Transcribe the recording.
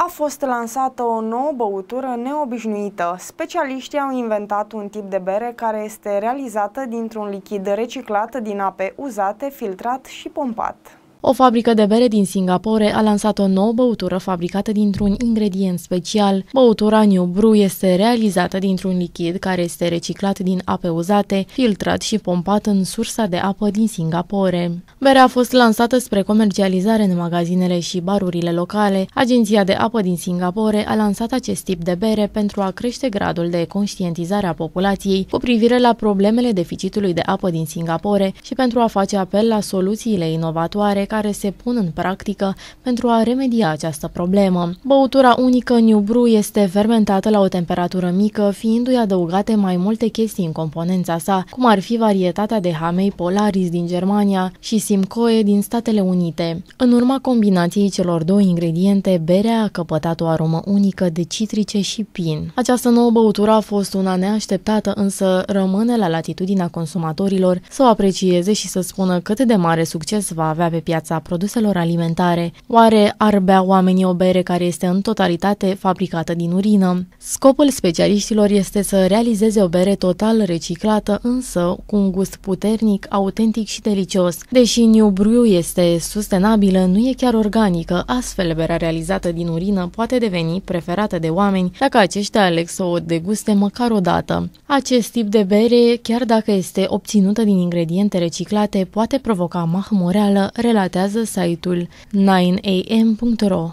A fost lansată o nouă băutură neobișnuită. Specialiștii au inventat un tip de bere care este realizată dintr-un lichid reciclat din ape uzate, filtrat și pompat. O fabrică de bere din Singapore a lansat o nouă băutură fabricată dintr-un ingredient special. Băutura New Brew este realizată dintr-un lichid care este reciclat din ape uzate, filtrat și pompat în sursa de apă din Singapore. Berea a fost lansată spre comercializare în magazinele și barurile locale. Agenția de apă din Singapore a lansat acest tip de bere pentru a crește gradul de conștientizare a populației cu privire la problemele deficitului de apă din Singapore și pentru a face apel la soluțiile inovatoare care se pun în practică pentru a remedia această problemă. Băutura unică New Brew este fermentată la o temperatură mică, fiindu-i adăugate mai multe chestii în componența sa, cum ar fi varietatea de Hamei Polaris din Germania și Simcoe din Statele Unite. În urma combinației celor două ingrediente, berea a căpătat o aromă unică de citrice și pin. Această nouă băutură a fost una neașteptată, însă rămâne la latitudinea consumatorilor să o aprecieze și să spună cât de mare succes va avea pe piață piața produselor alimentare. Oare ar bea oamenii o bere care este în totalitate fabricată din urină? Scopul specialiștilor este să realizeze o bere total reciclată, însă cu un gust puternic, autentic și delicios. Deși New Brew este sustenabilă, nu e chiar organică, astfel berea realizată din urină poate deveni preferată de oameni dacă aceștia aleg să o deguste măcar o dată. Acest tip de bere, chiar dacă este obținută din ingrediente reciclate, poate provoca mahmoreală relativ relatează site-ul 9am.ro.